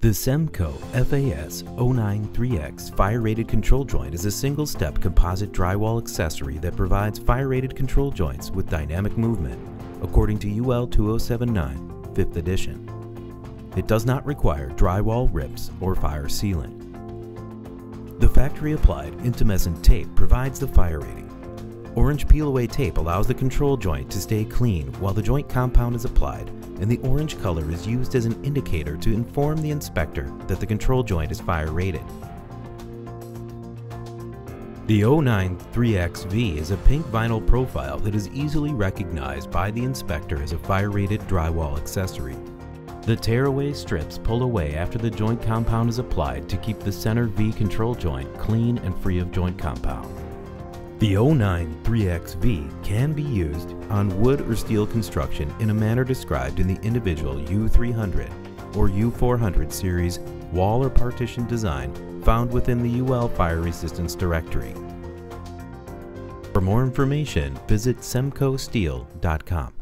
The CEMCO FAS 093X fire-rated control joint is a single-step composite drywall accessory that provides fire-rated control joints with dynamic movement, according to UL 2079, 5th edition. It does not require drywall rips or fire sealant. The factory-applied intumescent tape provides the fire rating. Orange peel-away tape allows the control joint to stay clean while the joint compound is applied and the orange color is used as an indicator to inform the inspector that the control joint is fire rated. The 093XV is a pink vinyl profile that is easily recognized by the inspector as a fire-rated drywall accessory. The tearaway strips pull away after the joint compound is applied to keep the center V control joint clean and free of joint compound. The 093XV can be used on wood or steel construction in a manner described in the individual U300 or U400 series wall or partition design found within the UL Fire Resistance Directory. For more information, visit cemcosteel.com.